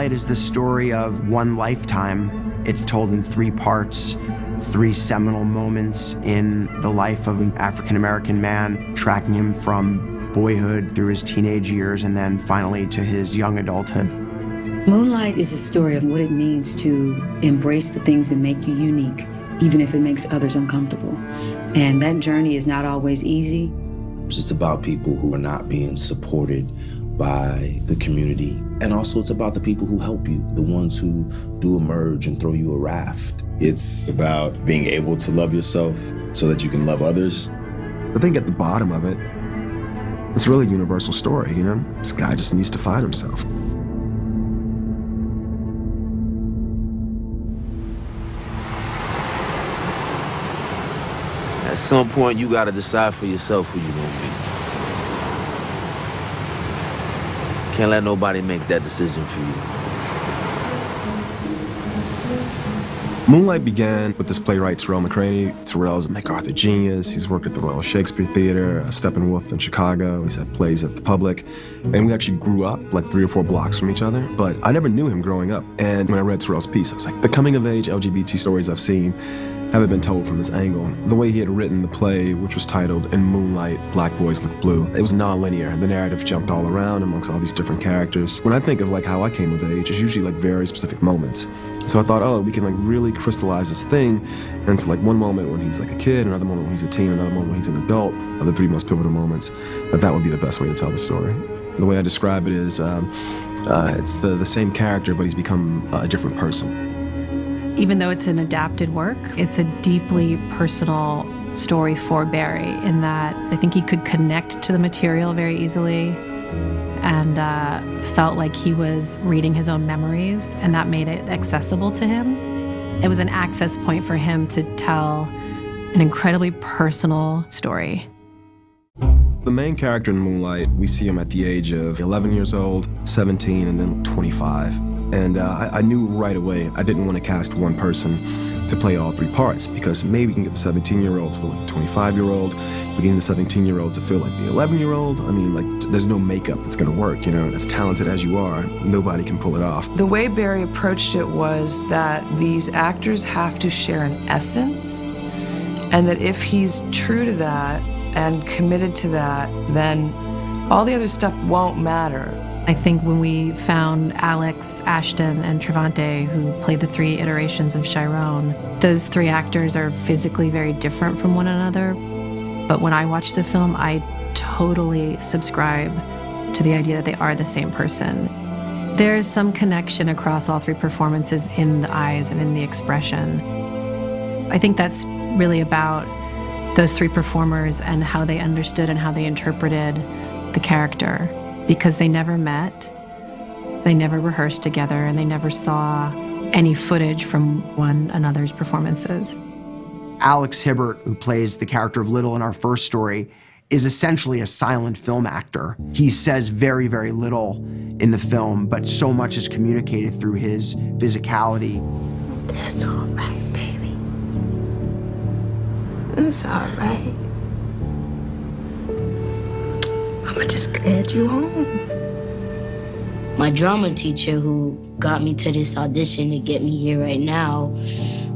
Moonlight is the story of one lifetime. It's told in three parts, three seminal moments in the life of an African American man, tracking him from boyhood through his teenage years and then finally to his young adulthood. Moonlight is a story of what it means to embrace the things that make you unique, even if it makes others uncomfortable. And that journey is not always easy. It's about people who are not being supported by the community. And also, it's about the people who help you, the ones who do emerge and throw you a raft. It's about being able to love yourself so that you can love others. I think at the bottom of it, it's really a universal story, you know? This guy just needs to find himself. At some point, you gotta decide for yourself who you're gonna be. Can't let nobody make that decision for you. Moonlight began with this playwright, Tarell McCraney. Tarell's a MacArthur genius. He's worked at the Royal Shakespeare Theater, uh, Steppenwolf in Chicago. He's had plays at the Public. And we actually grew up like three or four blocks from each other. But I never knew him growing up. And when I read Tarell's piece, I was like, the coming of age LGBT stories I've seen haven't been told from this angle. The way he had written the play, which was titled In Moonlight, Black Boys Look Blue, it was non-linear. The narrative jumped all around amongst all these different characters. When I think of like how I came of age, it's usually like very specific moments. So I thought, oh, we can like really crystallize this thing into like one moment when he's like a kid, another moment when he's a teen, another moment when he's an adult, the three most pivotal moments. That that would be the best way to tell the story. The way I describe it is, um, uh, it's the, the same character, but he's become a different person. Even though it's an adapted work, it's a deeply personal story for Barry in that I think he could connect to the material very easily and uh, felt like he was reading his own memories, and that made it accessible to him. It was an access point for him to tell an incredibly personal story. The main character in Moonlight, we see him at the age of 11 years old, 17, and then 25. And uh, I, I, knew right away I didn't want to cast one person to play all three parts because maybe we can get the 17 year old to look like the 25 year old, we get the 17 year old to feel like the 11 year old. I mean, like, there's no makeup that's going to work, you know, as talented as you are, nobody can pull it off. The way Barry approached it was that these actors have to share an essence, and that if he's true to that and committed to that, then all the other stuff won't matter. I think when we found Alex, Ashton, and Trevante, who played the three iterations of Chiron, those three actors are physically very different from one another. But when I watch the film, I totally subscribe to the idea that they are the same person. There's some connection across all three performances in the eyes and in the expression. I think that's really about those three performers and how they understood and how they interpreted the character because they never met, they never rehearsed together, and they never saw any footage from one another's performances. Alex Hibbert, who plays the character of Little in our first story, is essentially a silent film actor. He says very, very little in the film, but so much is communicated through his physicality. That's all right, baby. It's all right. I'ma just glad you home. My drama teacher who got me to this audition to get me here right now,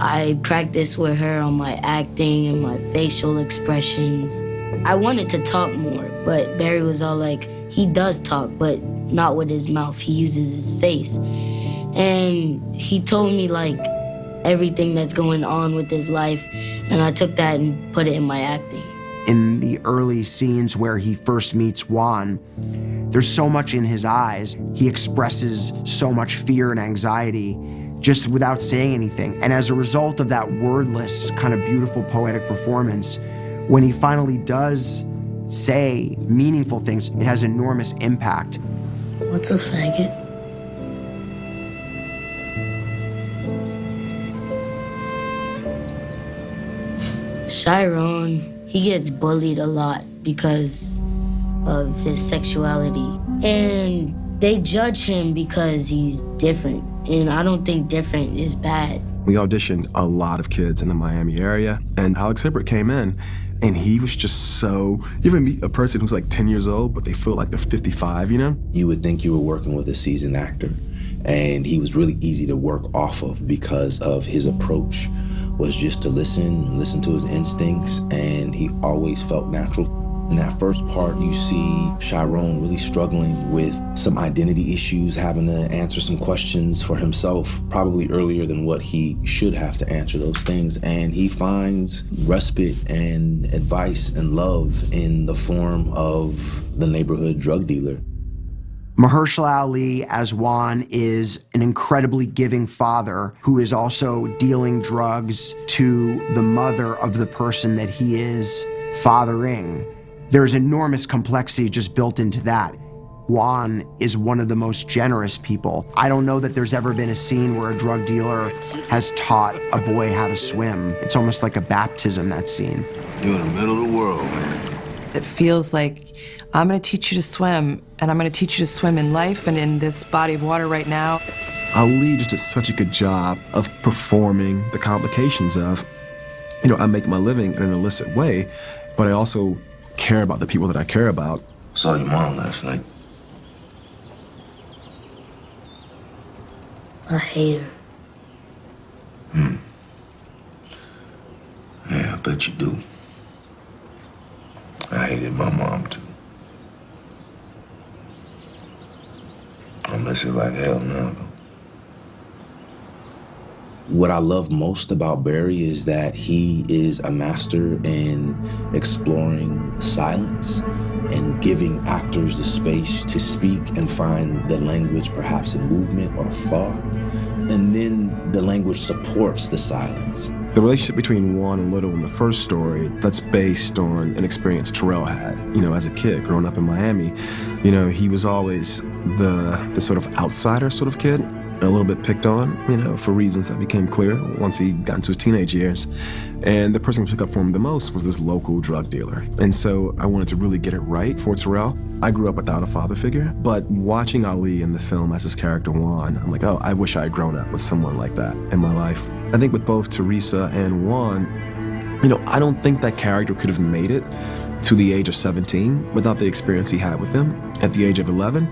I practiced with her on my acting and my facial expressions. I wanted to talk more, but Barry was all like, he does talk, but not with his mouth. He uses his face. And he told me like everything that's going on with his life, and I took that and put it in my acting in the early scenes where he first meets Juan, there's so much in his eyes. He expresses so much fear and anxiety just without saying anything. And as a result of that wordless, kind of beautiful poetic performance, when he finally does say meaningful things, it has enormous impact. What's a faggot? Chiron he gets bullied a lot because of his sexuality. And they judge him because he's different. And I don't think different is bad. We auditioned a lot of kids in the Miami area, and Alex Hibbert came in, and he was just so. You ever meet a person who's like 10 years old, but they feel like they're 55, you know? You would think you were working with a seasoned actor. And he was really easy to work off of because of his approach was just to listen listen to his instincts, and he always felt natural. In that first part, you see Chiron really struggling with some identity issues, having to answer some questions for himself, probably earlier than what he should have to answer those things. And he finds respite and advice and love in the form of the neighborhood drug dealer. Mahershala Ali as Juan is an incredibly giving father who is also dealing drugs to the mother of the person that he is fathering. There's enormous complexity just built into that. Juan is one of the most generous people. I don't know that there's ever been a scene where a drug dealer has taught a boy how to swim. It's almost like a baptism, that scene. You're in the middle of the world, man. It feels like I'm going to teach you to swim, and I'm going to teach you to swim in life and in this body of water right now. Ali just did such a good job of performing the complications of, you know, I make my living in an illicit way, but I also care about the people that I care about. Saw your mom last night. I hate her. Hmm. Yeah, I bet you do. I hated my mom too. I miss her like hell now. What I love most about Barry is that he is a master in exploring silence and giving actors the space to speak and find the language, perhaps in movement or thought. And then the language supports the silence. The relationship between Juan and Little in the first story, that's based on an experience Tarell had, you know, as a kid growing up in Miami. You know, he was always the the sort of outsider sort of kid, a little bit picked on, you know, for reasons that became clear once he got into his teenage years. And the person who took up for him the most was this local drug dealer. And so I wanted to really get it right for Tarell. I grew up without a father figure, but watching Ali in the film as his character Juan, I'm like, oh, I wish I had grown up with someone like that in my life. I think with both Teresa and Juan, you know, I don't think that character could have made it to the age of 17 without the experience he had with them. At the age of 11,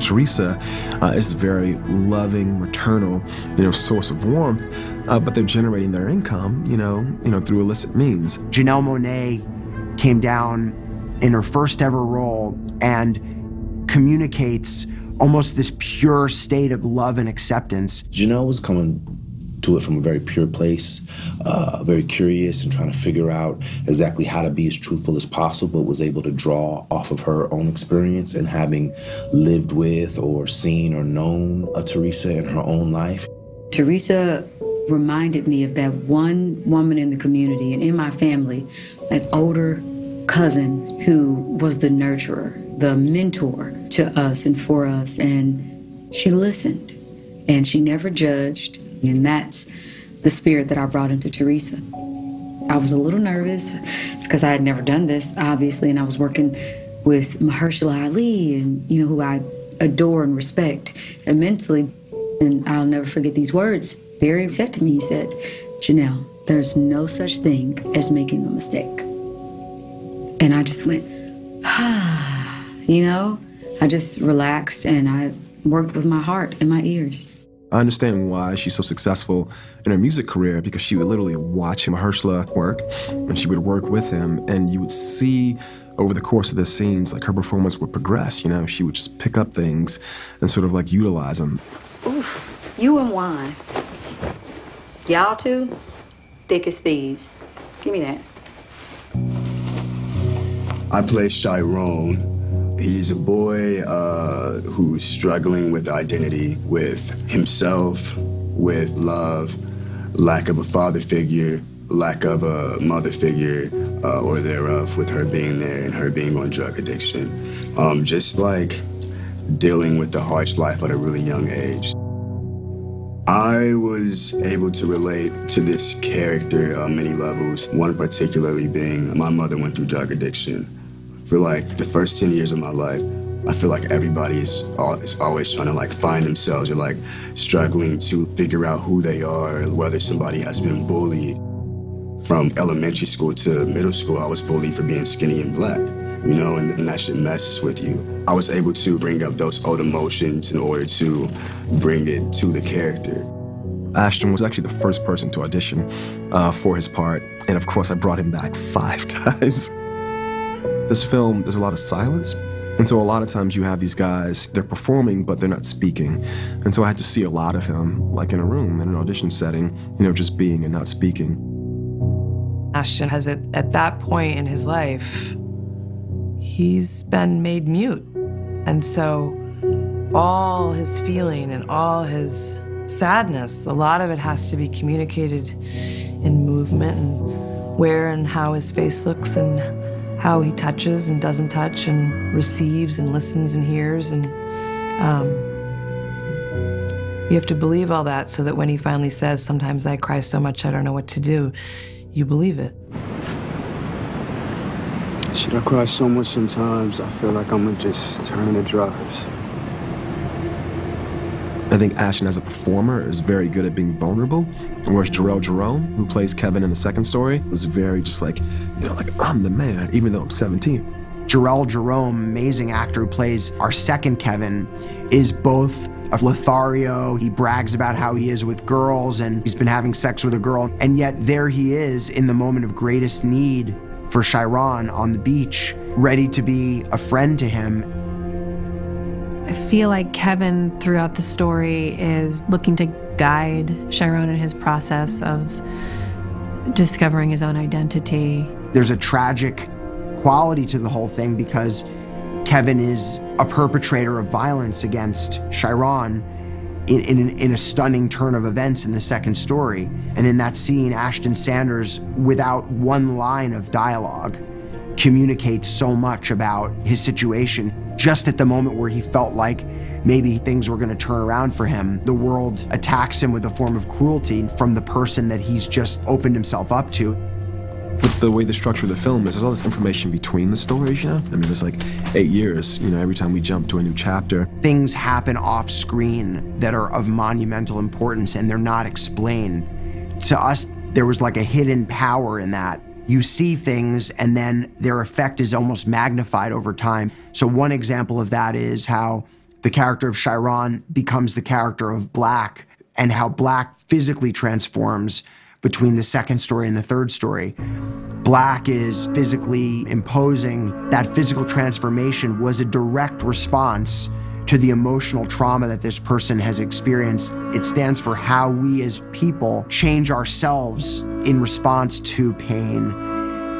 Teresa uh, is a very loving, maternal, you know, source of warmth, uh, but they're generating their income, you know, you know, through illicit means. Janelle Monáe came down in her first ever role and communicates almost this pure state of love and acceptance. Janelle was coming to it from a very pure place, uh, very curious and trying to figure out exactly how to be as truthful as possible, was able to draw off of her own experience and having lived with or seen or known a Teresa in her own life. Teresa reminded me of that one woman in the community and in my family, that older cousin who was the nurturer, the mentor to us and for us. And she listened and she never judged. And that's the spirit that I brought into Teresa. I was a little nervous because I had never done this, obviously, and I was working with Mahershala Ali, and you know who I adore and respect immensely. And I'll never forget these words. Barry said to me, he said, Janelle, there's no such thing as making a mistake. And I just went, ah, you know, I just relaxed and I worked with my heart and my ears. I understand why she's so successful in her music career because she would literally watch him Mahershala work and she would work with him and you would see over the course of the scenes like her performance would progress, you know, she would just pick up things and sort of like utilize them. Oof, you and Juan. Y'all two, thick as thieves. Give me that. I play Chiron. He's a boy uh, who's struggling with identity, with himself, with love, lack of a father figure, lack of a mother figure, uh, or thereof, with her being there and her being on drug addiction. Um, just like dealing with the harsh life at a really young age. I was able to relate to this character on many levels, one particularly being my mother went through drug addiction. For like the first 10 years of my life, I feel like everybody is, is always trying to like find themselves or like struggling to figure out who they are, whether somebody has been bullied. From elementary school to middle school, I was bullied for being skinny and black. you know, and, and that shit messes with you. I was able to bring up those old emotions in order to bring it to the character. Ashton was actually the first person to audition uh, for his part, and of course, I brought him back five times. This film, there's a lot of silence, and so a lot of times you have these guys, they're performing, but they're not speaking. And so I had to see a lot of him, like in a room, in an audition setting, you know, just being and not speaking. Ashton has, at that point in his life, he's been made mute. And so all his feeling and all his sadness, a lot of it has to be communicated in movement and where and how his face looks and how he touches and doesn't touch and receives and listens and hears. And um, you have to believe all that so that when he finally says, Sometimes I cry so much I don't know what to do, you believe it. Should I cry so much sometimes? I feel like I'm gonna just turn into drugs. I think Ashton as a performer is very good at being vulnerable, whereas Jharrel Jerome, who plays Kevin in the second story, was very just like, you know, like, I'm the man, even though I'm 17. Jharrel Jerome, amazing actor who plays our second Kevin, is both a Lothario. He brags about how he is with girls and he's been having sex with a girl. And yet there he is in the moment of greatest need for Chiron on the beach, ready to be a friend to him. I feel like Kevin throughout the story is looking to guide Chiron in his process of discovering his own identity. There's a tragic quality to the whole thing because Kevin is a perpetrator of violence against Chiron in, in, in, a stunning turn of events in the second story. And in that scene, Ashton Sanders, without one line of dialogue, communicates so much about his situation just at the moment where he felt like maybe things were going to turn around for him. The world attacks him with a form of cruelty from the person that he's just opened himself up to. With the way the structure of the film is, there's all this information between the stories, you know? I mean, there's like eight years, you know, every time we jump to a new chapter. Things happen off screen that are of monumental importance and they're not explained. To us, there was like a hidden power in that you see things and then their effect is almost magnified over time. So one example of that is how the character of Chiron becomes the character of Black and how Black physically transforms between the second story and the third story. Black is physically imposing. That physical transformation was a direct response to the emotional trauma that this person has experienced. It stands for how we as people change ourselves in response to pain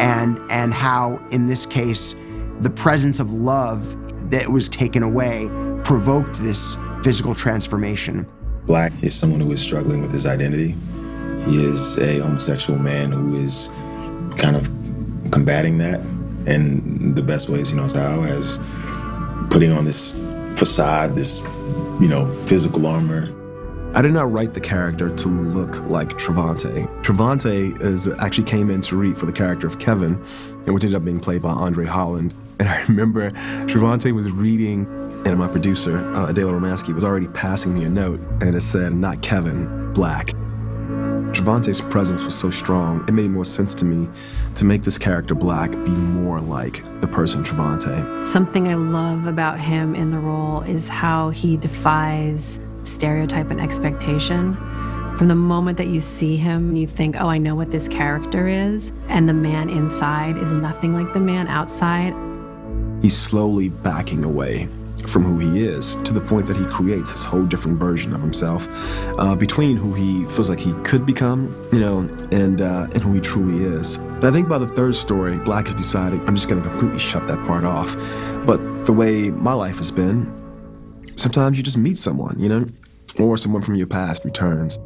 and and how in this case the presence of love that was taken away provoked this physical transformation. Black is someone who is struggling with his identity. He is a homosexual man who is kind of combating that in the best ways he knows how as putting on this facade, this, you know, physical armor. I did not write the character to look like Trevante. Trevante is actually came in to read for the character of Kevin, and which ended up being played by Andre Holland. And I remember Trevante was reading, and my producer, uh, Adele Romanski, was already passing me a note, and it said, not Kevin, Black. Trevante's presence was so strong, it made more sense to me to make this character black be more like the person Trevante. Something I love about him in the role is how he defies stereotype and expectation. From the moment that you see him, you think, oh, I know what this character is, and the man inside is nothing like the man outside. He's slowly backing away from who he is to the point that he creates this whole different version of himself uh, between who he feels like he could become, you know, and uh, and who he truly is. But I think by the third story, Black has decided I'm just going to completely shut that part off. But the way my life has been, sometimes you just meet someone, you know, or someone from your past returns.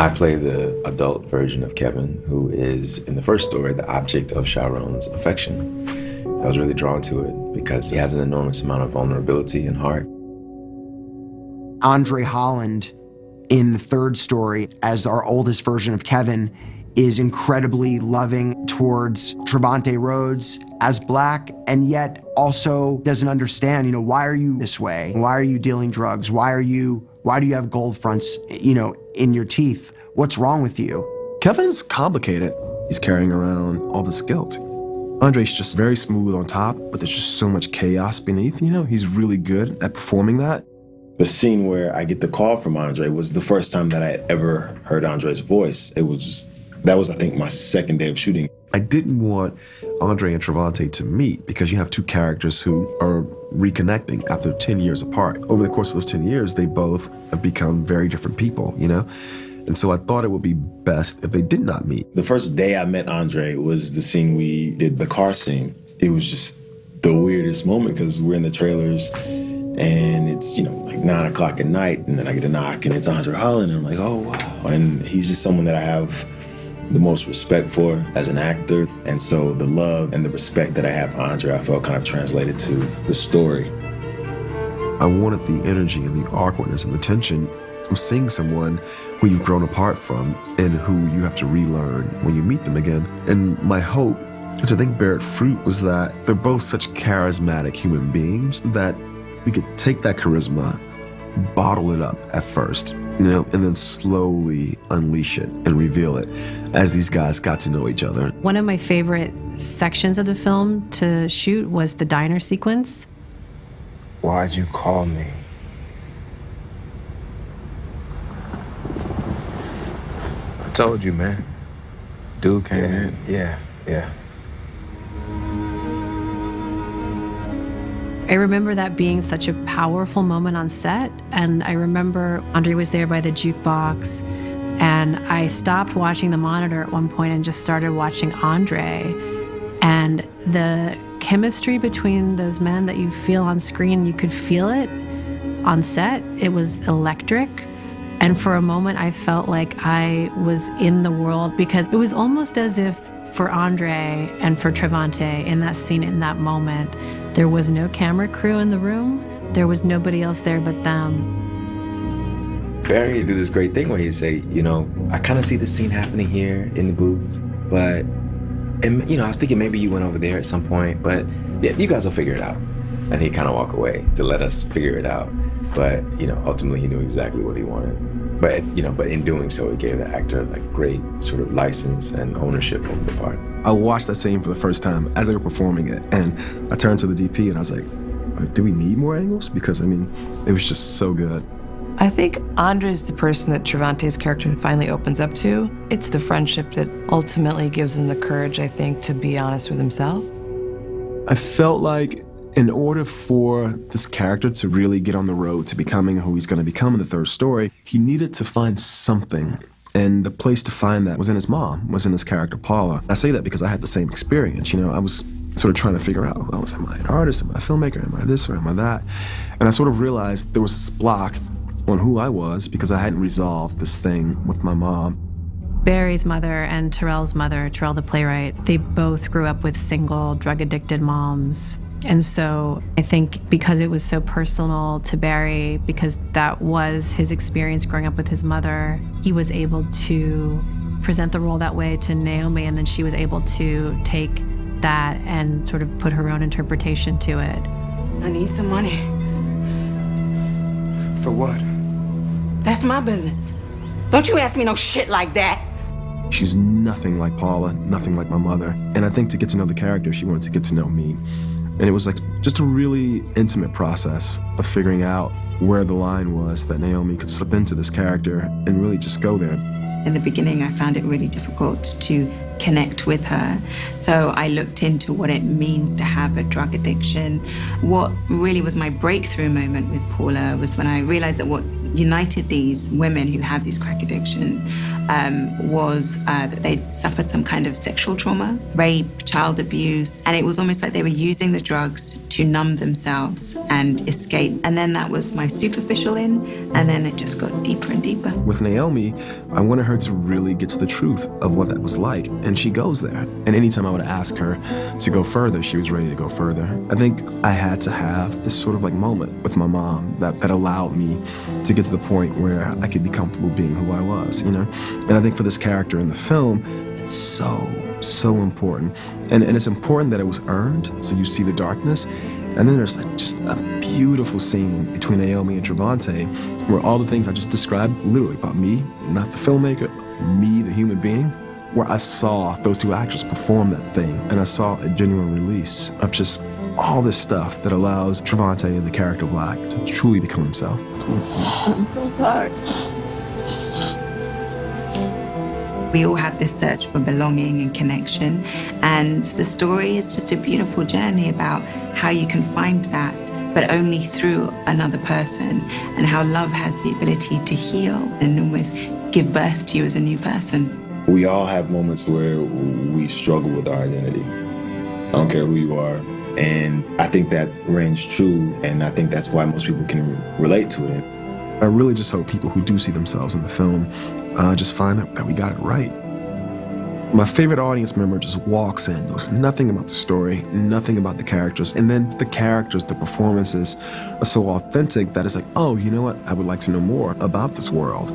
I play the adult version of Kevin, who is, in the first story, the object of Chiron's affection. I was really drawn to it because he has an enormous amount of vulnerability and heart. Andre Holland, in the third story, as our oldest version of Kevin, is incredibly loving towards Trevante Rhodes as black and yet also doesn't understand, you know, why are you this way? Why are you dealing drugs? Why are you why do you have gold fronts, you know, in your teeth? What's wrong with you? Kevin's complicated. He's carrying around all this guilt. Andre's just very smooth on top, but there's just so much chaos beneath, you know? He's really good at performing that. The scene where I get the call from Andre was the first time that I had ever heard Andre's voice. It was just, that was, I think, my second day of shooting. I didn't want Andre and Trevante to meet because you have two characters who are reconnecting after 10 years apart. Over the course of those 10 years, they both have become very different people, you know? And so I thought it would be best if they did not meet. The first day I met Andre was the scene we did, the car scene. It was just the weirdest moment because we're in the trailers and it's, you know, like nine o'clock at night. And then I get a knock and it's Andre Holland. And I'm like, oh, wow. And he's just someone that I have the most respect for as an actor. And so the love and the respect that I have for Andre, I felt kind of translated to the story. I wanted the energy and the awkwardness and the tension of seeing someone who you've grown apart from and who you have to relearn when you meet them again. And my hope, I think Barrett Fruit, was that they're both such charismatic human beings that we could take that charisma, bottle it up at first, you know, and then slowly unleash it and reveal it as these guys got to know each other. One of my favorite sections of the film to shoot was the diner sequence. Why'd you call me? I told you, man. Dude came Yeah, in. yeah, yeah. I remember that being such a powerful moment on set. And I remember Andre was there by the jukebox. And I stopped watching the monitor at one point and just started watching Andre. And the chemistry between those men that you feel on screen, you could feel it on set. It was electric. And for a moment, I felt like I was in the world because it was almost as if for Andre and for Trevante in that scene, in that moment, there was no camera crew in the room. There was nobody else there but them. Barry do this great thing where he say, you know, I kind of see the scene happening here in the booth, but, and you know, I was thinking maybe you went over there at some point, but yeah, you guys will figure it out. And he kind of walk away to let us figure it out. But you know, ultimately he knew exactly what he wanted. But you know, but in doing so, it gave the actor like great sort of license and ownership over the part. I watched that scene for the first time as they were performing it, and I turned to the DP and I was like, "Do we need more angles?" Because I mean, it was just so good. I think Andre is the person that Trevante's character finally opens up to. It's the friendship that ultimately gives him the courage, I think, to be honest with himself. I felt like in order for this character to really get on the road to becoming who he's going to become in the third story, he needed to find something. And the place to find that was in his mom, was in his character, Paula. I say that because I had the same experience. You know, I was sort of trying to figure out, oh, am I an artist? Am I a filmmaker? Am I this or am I that? And I sort of realized there was this block on who I was because I hadn't resolved this thing with my mom. Barry's mother and Tarell's mother, Terrell the playwright, they both grew up with single, drug addicted moms. And so I think because it was so personal to Barry, because that was his experience growing up with his mother, he was able to present the role that way to Naomie, and then she was able to take that and sort of put her own interpretation to it. I need some money. For what? That's my business. Don't you ask me no shit like that. She's nothing like Paula, nothing like my mother. And I think to get to know the character, she wanted to get to know me. And it was like just a really intimate process of figuring out where the line was that Naomie could slip into this character and really just go there. In the beginning, I found it really difficult to connect with her. So I looked into what it means to have a drug addiction. What really was my breakthrough moment with Paula was when I realized that what united these women who had these crack addiction um, was uh, that they'd suffered some kind of sexual trauma, rape, child abuse, and it was almost like they were using the drugs to numb themselves and escape. And then that was my superficial in, and then it just got deeper and deeper. With Naomie, I wanted her to really get to the truth of what that was like, and she goes there. And anytime I would ask her to go further, she was ready to go further. I think I had to have this sort of like moment with my mom that, that allowed me to get to the point where I could be comfortable being who I was, you know? And I think for this character in the film, it's so, so important. And, and it's important that it was earned, so you see the darkness. And then there's like just a beautiful scene between Naomie and Trevante where all the things I just described, literally about me, not the filmmaker, me, the human being, where I saw those two actors perform that thing, and I saw a genuine release of just all this stuff that allows Trevante, and the character Black, to truly become himself. I'm so sorry. We all have this search for belonging and connection, and the story is just a beautiful journey about how you can find that, but only through another person, and how love has the ability to heal and almost give birth to you as a new person. We all have moments where we struggle with our identity. I don't care who you are. And I think that rings true, and I think that's why most people can relate to it. I really just hope people who do see themselves in the film uh, just find that, that we got it right. My favorite audience member just walks in, knows nothing about the story, nothing about the characters, and then the characters, the performances are so authentic that it's like, oh, you know what? I would like to know more about this world.